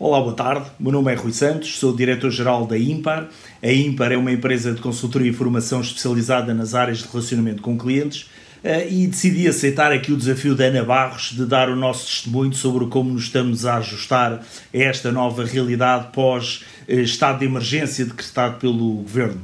Olá, boa tarde. Meu nome é Rui Santos, sou diretor-geral da Impar. A Impar é uma empresa de consultoria e formação especializada nas áreas de relacionamento com clientes eh, e decidi aceitar aqui o desafio da Ana Barros de dar o nosso testemunho sobre como nos estamos a ajustar a esta nova realidade pós-estado de emergência decretado pelo Governo.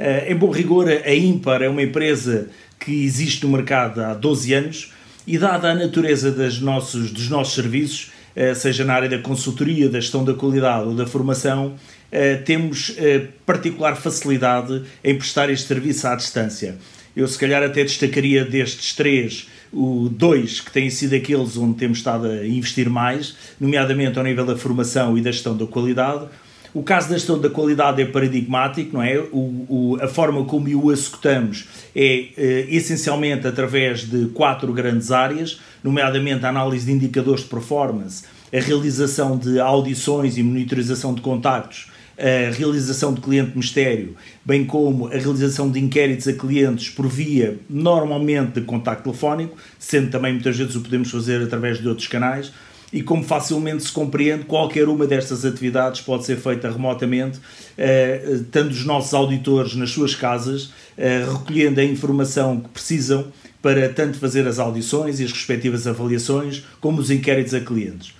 Eh, em bom rigor, a Impar é uma empresa que existe no mercado há 12 anos e, dada a natureza nossos, dos nossos serviços, eh, seja na área da consultoria, da gestão da qualidade ou da formação, eh, temos eh, particular facilidade em prestar este serviço à distância. Eu, se calhar, até destacaria destes três, o dois que têm sido aqueles onde temos estado a investir mais, nomeadamente ao nível da formação e da gestão da qualidade. O caso da gestão da qualidade é paradigmático, não é? O, o, a forma como o executamos é eh, essencialmente através de quatro grandes áreas, nomeadamente a análise de indicadores de performance, a realização de audições e monitorização de contactos, a realização de cliente mistério, bem como a realização de inquéritos a clientes por via normalmente de contacto telefónico, sendo também muitas vezes o podemos fazer através de outros canais e como facilmente se compreende, qualquer uma destas atividades pode ser feita remotamente, eh, tendo os nossos auditores nas suas casas, eh, recolhendo a informação que precisam para tanto fazer as audições e as respectivas avaliações, como os inquéritos a clientes.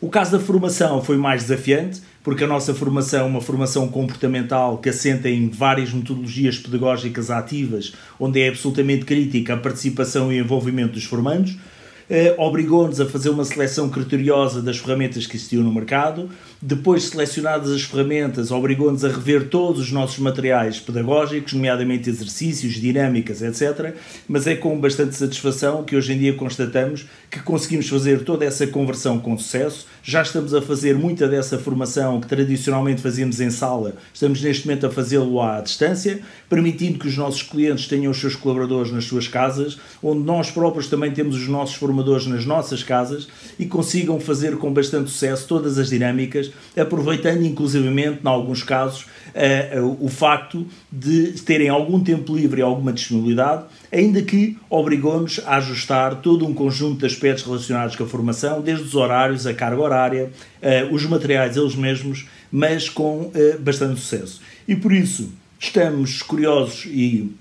O caso da formação foi mais desafiante, porque a nossa formação é uma formação comportamental que assenta em várias metodologias pedagógicas ativas, onde é absolutamente crítica a participação e envolvimento dos formandos, eh, obrigou-nos a fazer uma seleção criteriosa das ferramentas que existiam no mercado. Depois, selecionadas as ferramentas, obrigou-nos a rever todos os nossos materiais pedagógicos, nomeadamente exercícios, dinâmicas, etc. Mas é com bastante satisfação que hoje em dia constatamos que conseguimos fazer toda essa conversão com sucesso. Já estamos a fazer muita dessa formação que tradicionalmente fazíamos em sala, estamos neste momento a fazê-lo à distância, permitindo que os nossos clientes tenham os seus colaboradores nas suas casas, onde nós próprios também temos os nossos formadores nas nossas casas e consigam fazer com bastante sucesso todas as dinâmicas, aproveitando inclusivamente, em alguns casos, o facto de terem algum tempo livre e alguma disponibilidade, ainda que obrigou-nos a ajustar todo um conjunto de aspectos relacionados com a formação, desde os horários, a carga horária, os materiais eles mesmos, mas com bastante sucesso. E por isso estamos curiosos e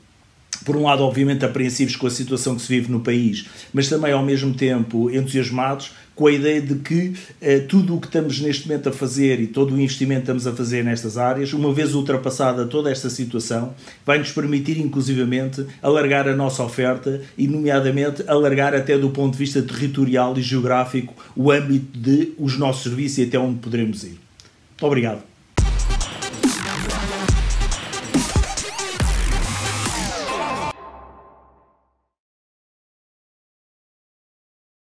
por um lado, obviamente, apreensivos com a situação que se vive no país, mas também, ao mesmo tempo, entusiasmados com a ideia de que eh, tudo o que estamos neste momento a fazer e todo o investimento que estamos a fazer nestas áreas, uma vez ultrapassada toda esta situação, vai nos permitir, inclusivamente, alargar a nossa oferta e, nomeadamente, alargar até do ponto de vista territorial e geográfico o âmbito de os nossos serviços e até onde poderemos ir. Muito obrigado.